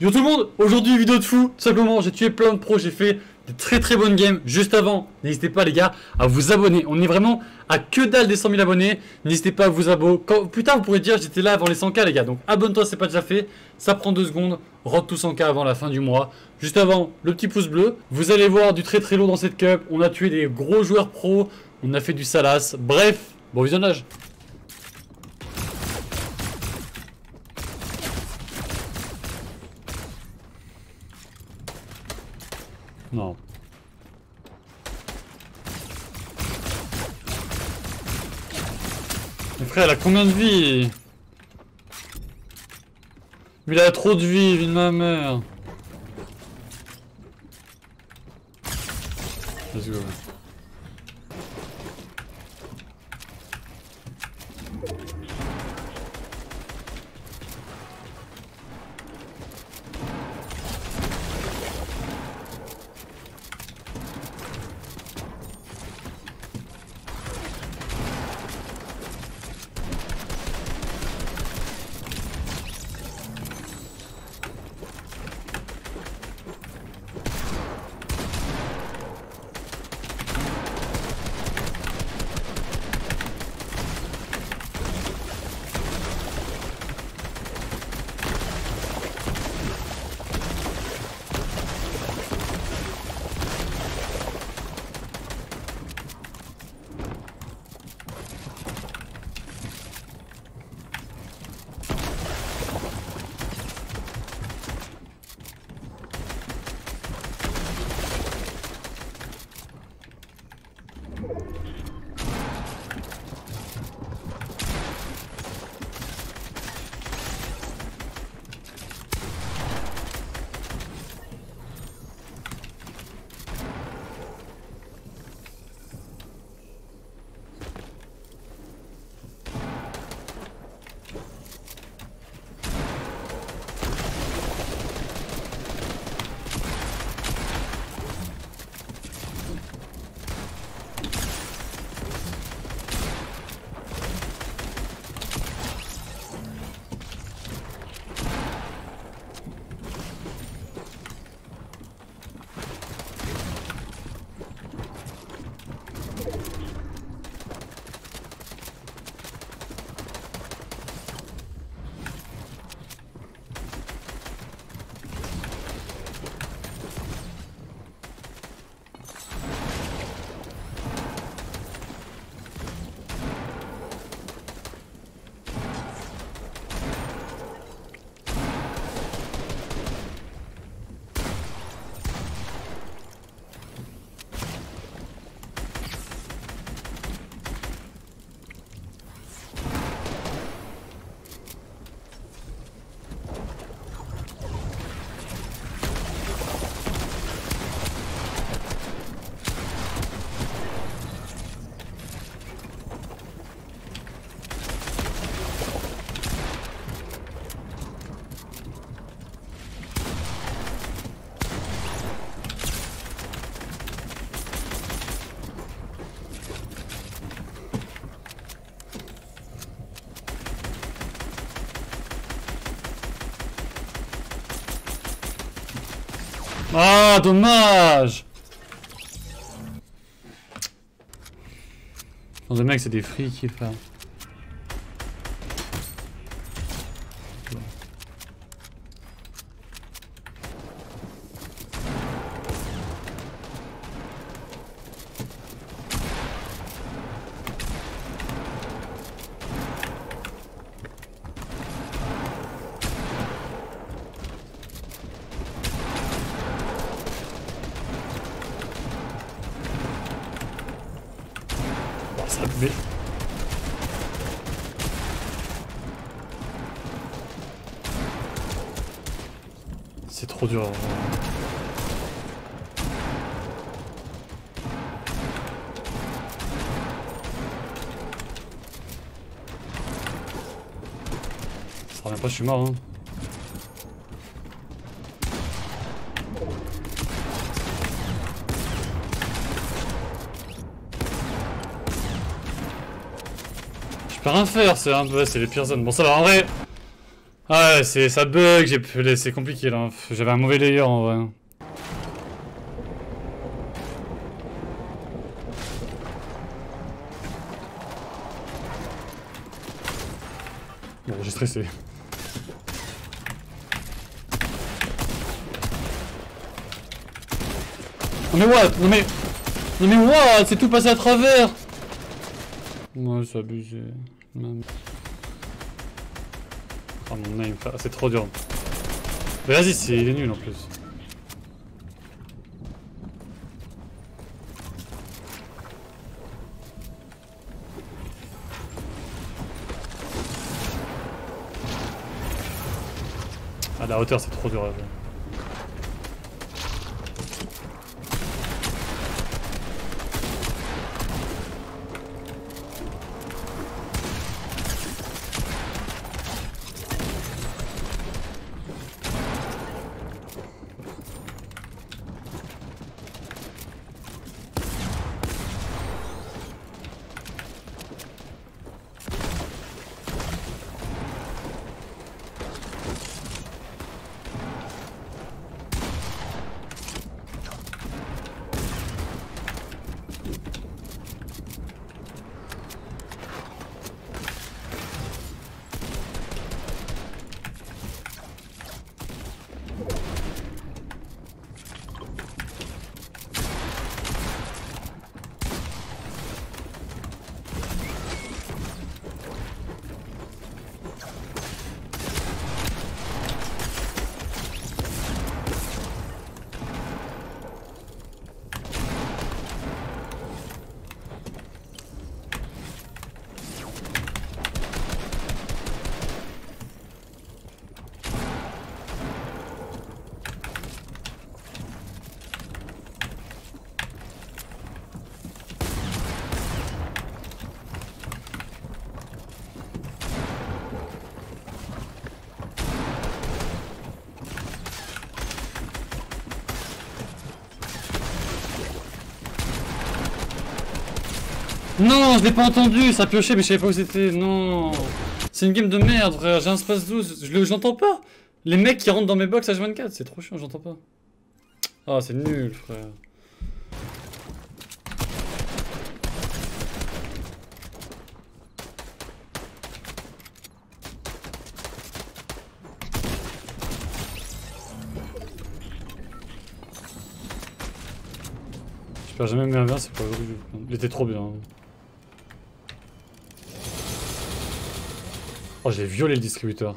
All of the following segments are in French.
Yo tout le monde, aujourd'hui vidéo de fou, simplement j'ai tué plein de pros, j'ai fait des très très bonnes games juste avant. N'hésitez pas les gars à vous abonner, on est vraiment à que dalle des 100 000 abonnés, n'hésitez pas à vous abonner. Quand... Putain vous pourrez dire j'étais là avant les 100k les gars, donc abonne-toi c'est pas déjà fait, ça prend deux secondes, rentre tout 100k avant la fin du mois. Juste avant, le petit pouce bleu, vous allez voir du très très lourd dans cette cup, on a tué des gros joueurs pros, on a fait du salas, bref, bon visionnage. Non. Mais frère, elle a combien de vie Mais il a trop de vie, vie de ma mère. Let's go. Ah, dommage Dans mec, c'est des frics, frère. Mais... trop dur. Ça revient pas, je suis mort. Hein. Je peux rien faire, c'est un... c'est les pires zones. Bon ça va, en vrai... Ah ouais, c'est ça bug, j'ai c'est compliqué là. J'avais un mauvais layer en vrai. Bon, j'ai stressé. Non mais what? Non mais... Non mais what? C'est tout passé à travers Moi, c'est abusé. Oh mon name, c'est trop dur. Vas-y, il est nul en plus. À la hauteur, c'est trop dur à jouer. Non, je l'ai pas entendu, ça piochait, mais je savais pas où c'était. Non. C'est une game de merde, frère. J'ai un space 12, je pas. Les mecs qui rentrent dans mes box H24, c'est trop chiant, j'entends pas. Ah, c'est nul, frère. Je perds jamais bien, c'est pas vrai. Il était trop bien. Oh, j'ai violé le distributeur.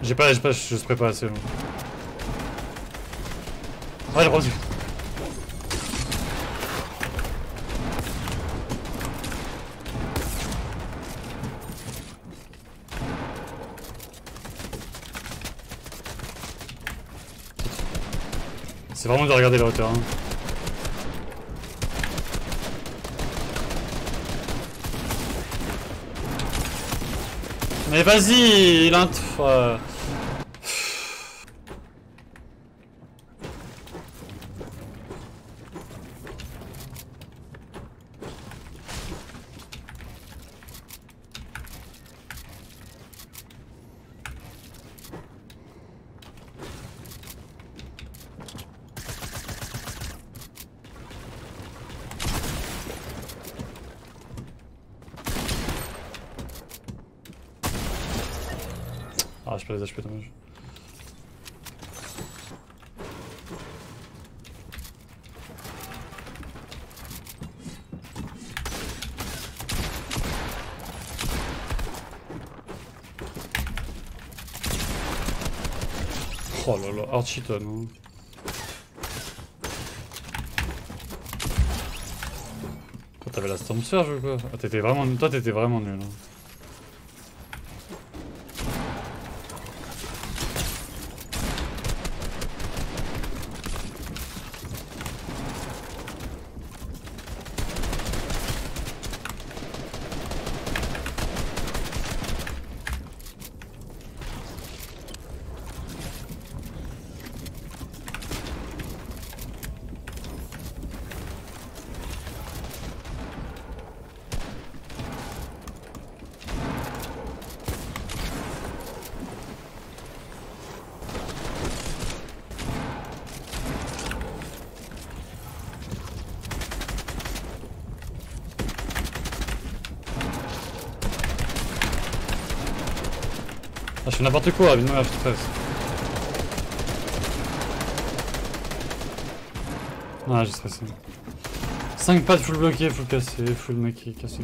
J'ai pas, j'ai pas, je se prépare assez long. Ouais, j'ai rendu. C'est vraiment de regarder la hauteur. Hein. Mais vas-y, il a un... Ah, je peux les HP, dommage. Oh là là, Architon. Hein. Toi t'avais la Storm Surge ou quoi? Ah, t'étais vraiment... Toi t'étais vraiment nul. Hein. Je fais n'importe quoi, évidemment, je stresse. Ah, j'ai stressé. 5 pattes full bloqué, full cassé, full est cassé.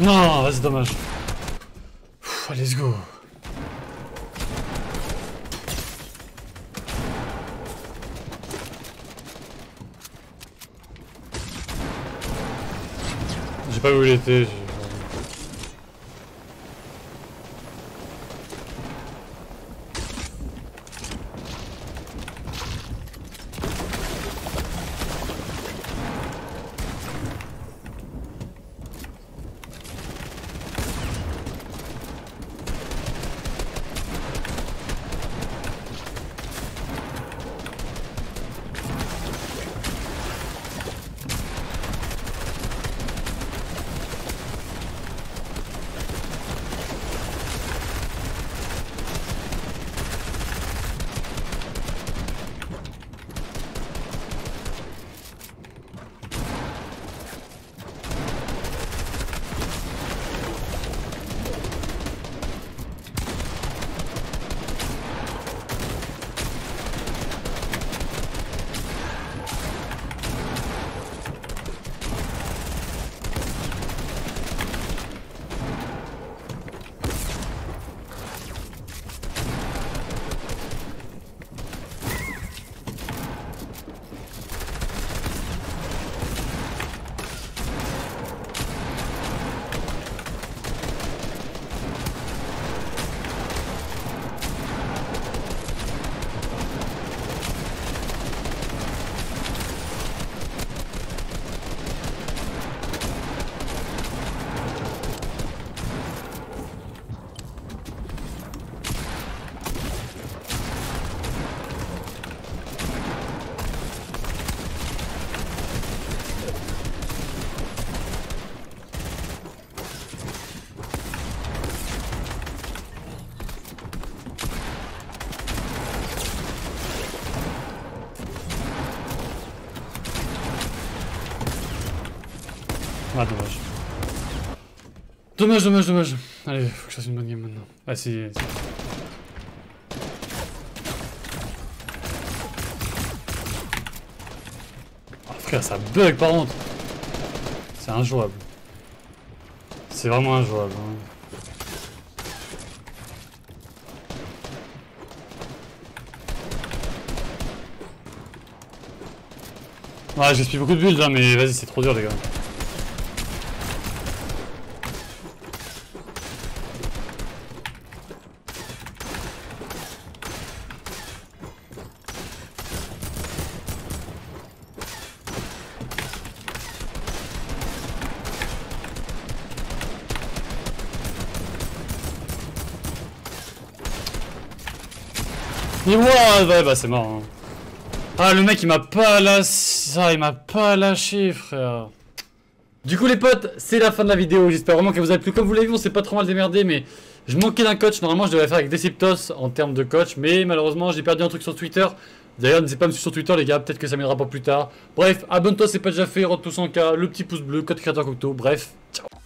Non, vas-y, dommage. Pff, let's go. J'ai pas où il était. Ah, dommage. Dommage, dommage, dommage. Allez, faut que je fasse une bonne game maintenant. Ah, si. Oh, frère, ça bug par contre. C'est injouable. C'est vraiment injouable. Hein. Ouais, j'explique beaucoup de builds, hein, mais vas-y, c'est trop dur, les gars. Mais ouais, ouais, bah c'est marrant. Ah, le mec, il m'a pas lâché. Ah, il m'a pas lâché, frère. Du coup, les potes, c'est la fin de la vidéo. J'espère vraiment qu'elle vous a plu. Comme vous l'avez vu, on s'est pas trop mal démerdé, mais je manquais d'un coach. Normalement, je devais faire avec Deceptos en termes de coach, mais malheureusement, j'ai perdu un truc sur Twitter. D'ailleurs, n'hésitez pas à me suivre sur Twitter, les gars. Peut-être que ça m'aidera pas plus tard. Bref, abonne-toi, c'est pas déjà fait. Rentre tous en cas. Le petit pouce bleu, code créateur Cocteau. Bref, ciao.